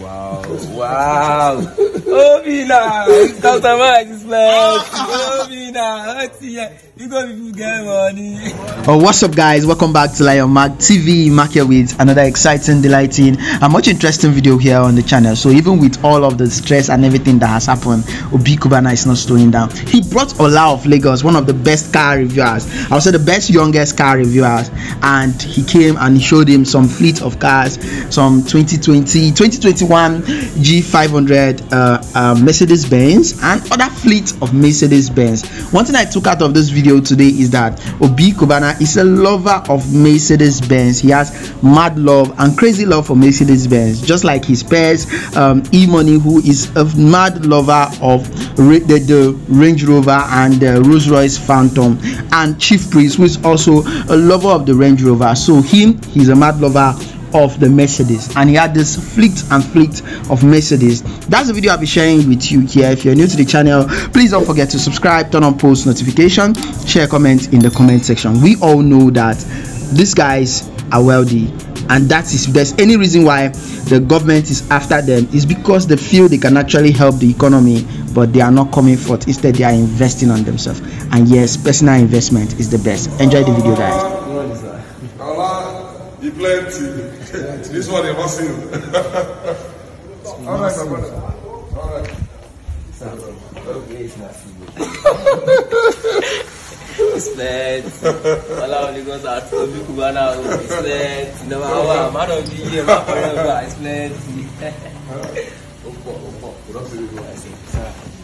Wow, wow. Obina, Dr. Mike is like, Obina, let's see, you go people get money. Oh, what's up, guys? Welcome back to Lyon Mack TV Market with another exciting, delighting, and much interesting video here on the channel. So, even with all of the stress and everything that has happened, Obi Cubana is not slowing down. He brought Ola of Lagos, one of the best car reviewers, I would say the best youngest car reviewers, and he came and showed him some fleet of cars, some 2020, 2021 G500 uh, uh, Mercedes Benz, and other fleet of Mercedes Benz. One thing I took out of this video today is that Obi Cubana is a lover of Mercedes Benz. He has mad love and crazy love for Mercedes Benz, just like his peers, um, E Money, who is a mad lover of the, the Range Rover and the Rolls Royce Phantom, and Chief Priest, who is also a lover of the Range Rover. So, him, he's a mad lover of the Mercedes and he had this fleet and fleet of Mercedes. That's the video I'll be sharing with you here. If you're new to the channel, please don't forget to subscribe, turn on post notification, share comment in the comment section. We all know that these guys are wealthy and that is if there's any reason why the government is after them is because they feel they can actually help the economy but they are not coming forth instead they are investing on themselves and yes personal investment is the best enjoy the video guys. this one you must see. All right, my brother. All right. Respect. Wala only goes out to Obi Cubana. Respect. No matter what, man of the year, man forever. Respect. Opo, opo. I say, sir, nah, this one.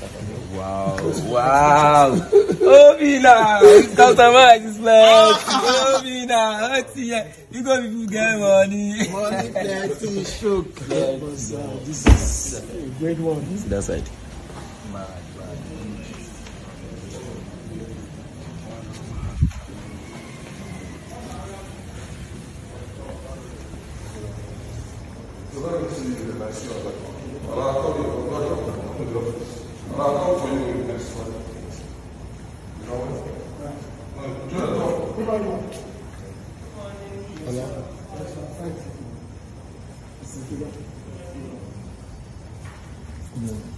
Wow, wow. Obina, Dr. Mike is like, Obina, let's see, you go people get money. Money plenty, shook. Yeah. But, uh, this is a great one. See that side. Mad, mad. Ratón fue un inversor. ¿No? No, yo ratón. Hola. Thank you.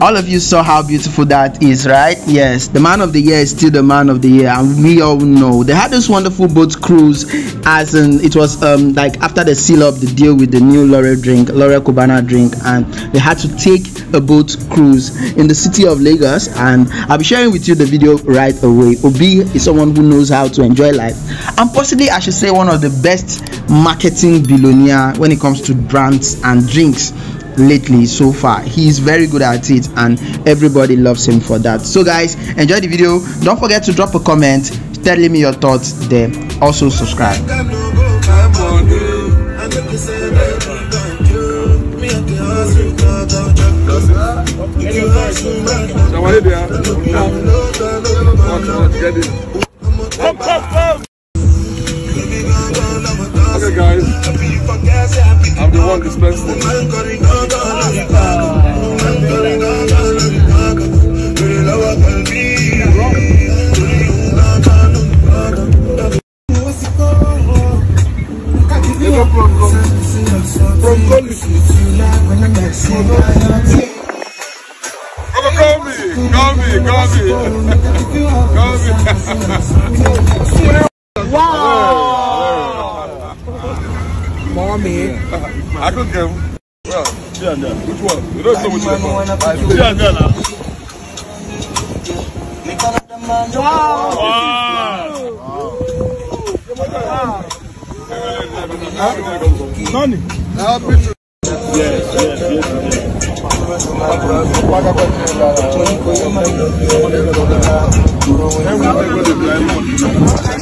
All of you saw how beautiful that is right? Yes the man of the year is still the man of the year and we all know. They had this wonderful boat cruise as in it was um like after they seal up the deal with the new L'Oreal drink L'Oreal Cubana drink and they had to take a boat cruise in the city of Lagos and I'll be sharing with you the video right away. Obi is someone who knows how to enjoy life and possibly I should say one of the best marketing billionaire when it comes to brands and drinks lately so far. He's very good at it and everybody loves him for that. So guys enjoy the video. Don't forget to drop a comment telling me your thoughts there. Also subscribe. Me. Mommy. I could yeah. Which one? You don't know which one. Yeah, yeah, now. Nani? Everything was a one.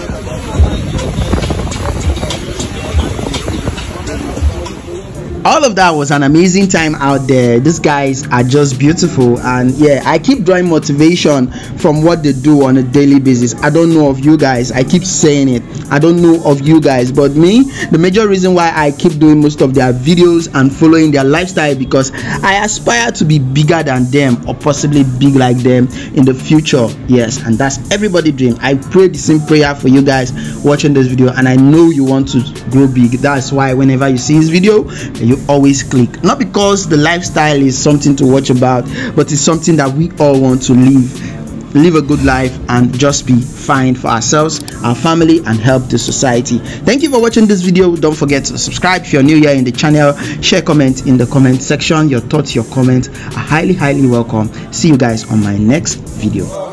All of that was an amazing time out there. These guys are just beautiful. And yeah i keep drawing motivation from what they do on a daily basis. I don't know of you guys. I keep saying it. I don't know of you guys. But me the major reason why i keep doing most of their videos and following their lifestyle because i aspire to be bigger than them or possibly big like them in the future. Yes and that's everybody dream. I pray the same prayer for you guys watching this video. And i know you want to grow big. That's why whenever you see this video you always click. Not because the lifestyle is something to watch about but it's something that we all want to live. Live a good life and just be fine for ourselves our family and help the society. Thank you for watching this video. Don't forget to subscribe if you're new here in the channel. Share comment in the comment section. Your thoughts your comments are highly highly welcome. See you guys on my next video.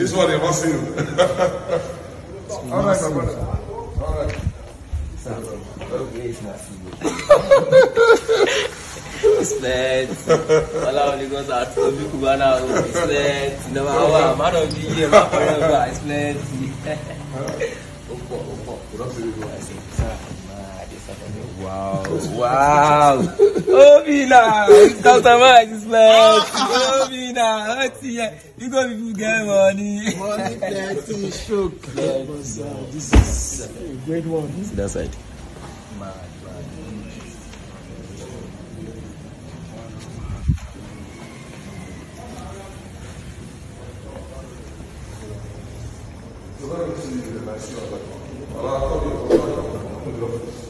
This one, you must see. All right. All right. So, okay, it's not Respect. Wala Holy Ghost at No matter what, man of the year, my friend, respect. Opo, opo. Respect. Pọ̀ kúrọ́ sí ìlú àìsàn. Wow wow. Obina Dr. Mike respect. Obina láti yẹ you go people get money. Money plenty shook. But, uh, this is a great one. That side. What make them no go come on you? And if you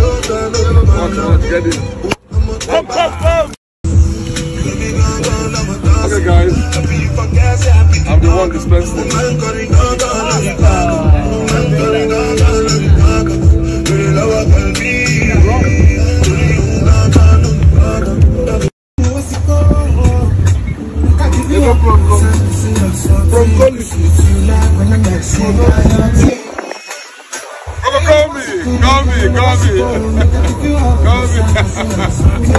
a dance. Okay, guys. I'm the one dispensing. From police. Come call me. Call me. Call me. Call me.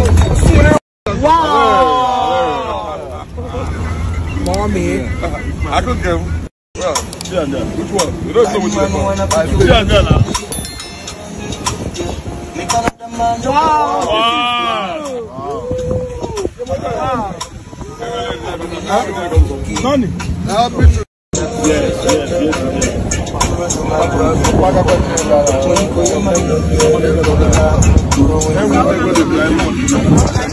Mommy. I could give. Well, yeah, yeah. Which one? You don't know which one. Yeah, yeah, now. Nani? Yes, yes, yes. Thank you.